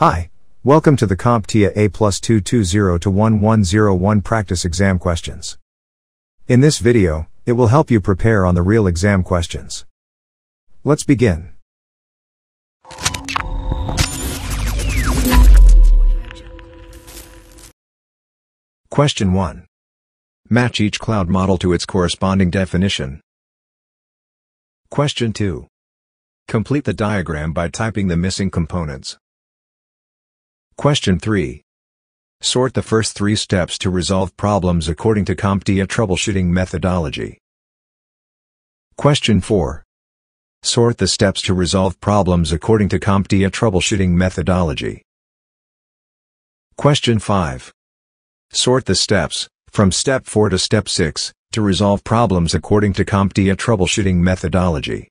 Hi, welcome to the CompTIA A plus 220 to 1101 practice exam questions. In this video, it will help you prepare on the real exam questions. Let's begin. Question 1. Match each cloud model to its corresponding definition. Question 2. Complete the diagram by typing the missing components. Question 3. Sort the first three steps to resolve problems according to CompTIA troubleshooting methodology. Question 4. Sort the steps to resolve problems according to CompTIA troubleshooting methodology. Question 5. Sort the steps, from step 4 to step 6, to resolve problems according to CompTIA troubleshooting methodology.